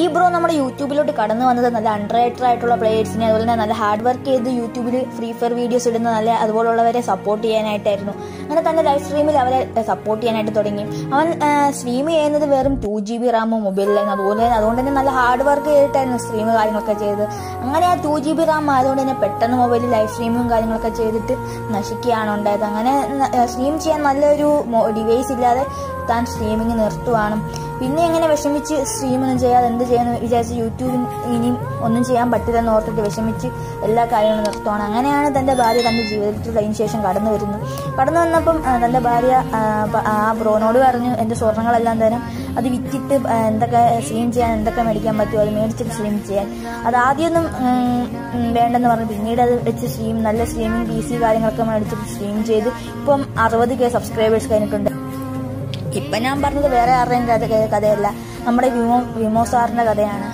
ഈ ബ്രോ നമ്മുടെ യൂട്യൂബിലോട്ട് കടന്നു വന്നത് നല്ല അൺറേറ്റഡ് ആയിട്ടുള്ള പ്ലേയേഴ്സിനെ അതുപോലെ തന്നെ നല്ല ഹാർഡ് വർക്ക് ചെയ്ത് യൂട്യൂബിൽ ഫ്രീ ഫയർ വീഡിയോസ് ഇടുന്ന നല്ല അതുപോലുള്ളവരെ സപ്പോർട്ട് ചെയ്യാനായിട്ടായിരുന്നു. അങ്ങനെ തന്നെ ലൈവ് സ്ട്രീമിൽ അവരെ സപ്പോർട്ട് ചെയ്യാനായിട്ട് തുടങ്ങി. അവൻ സ്ട്രീം ചെയ്യുന്നത് വെറും ടു ജി ബി റാമോ മൊബൈലിലായിരുന്നു അതുപോലെ തന്നെ അതുകൊണ്ട് തന്നെ നല്ല ഹാർഡ് വർക്ക് ചെയ്തിട്ടായിരുന്നു സ്ട്രീം കാര്യങ്ങളൊക്കെ ചെയ്ത് അങ്ങനെ ആ ടു ജി ബി റാം ആയതുകൊണ്ട് തന്നെ പെട്ടെന്ന് മൊബൈലിൽ ലൈവ് സ്ട്രീമും കാര്യങ്ങളൊക്കെ ചെയ്തിട്ട് നശിക്കുകയാണ് ഉണ്ടായത്. അങ്ങനെ സ്ട്രീം ചെയ്യാൻ നല്ലൊരു ഡിവൈസ് ഇല്ലാതെ താൻ സ്ട്രീമിങ് നിർത്തുവാണ്. പിന്നെ എങ്ങനെ വിഷമിച്ച് സ്ട്രീമൊന്നും ചെയ്യാതെ എന്ത് ചെയ്യാന്ന് വിചാരിച്ച് യൂട്യൂബിൽ ഇനിയും ഒന്നും ചെയ്യാൻ പറ്റില്ലെന്ന് ഓർത്തിട്ട് വിഷമിച്ച് എല്ലാ കാര്യങ്ങളും നിർത്തുവാണ്. അങ്ങനെയാണ് തന്റെ ഭാര്യ തന്റെ ജീവിതത്തിൽ അതിന് ശേഷം കടന്നു വരുന്നത്. കടന്നു വന്നപ്പം ആ, നല്ല ഭാര്യ ആ, ബ്രോനോട് പറഞ്ഞു എന്റെ സ്വർണങ്ങളെല്ലാം തരാം. അത് വിറ്റിട്ട് എന്തൊക്കെ സ്ട്രീം ചെയ്യാൻ എന്തൊക്കെ മേടിക്കാൻ പറ്റുമോ അത് മേടിച്ചിട്ട് സ്ട്രീം ചെയ്യാൻ. അത് ആദ്യമൊന്നും വേണ്ടെന്ന് പറഞ്ഞു. പിന്നീട് അത് വെച്ച് സ്ട്രീം നല്ല സ്ട്രീമിംഗ് പി സി കാര്യങ്ങളൊക്കെ മേടിച്ചിട്ട് സ്ട്രീം ചെയ്ത് ഇപ്പം അറുപത് കെ സബ്സ്ക്രൈബേഴ്സ് കഴിഞ്ഞിട്ടുണ്ട്. ഇപ്പം ഞാൻ പറഞ്ഞത് വേറെ ആരുടെയും കഥ കഥയല്ല. നമ്മുടെ വിമോ വിമോ സാറിന്റെ കഥയാണ്.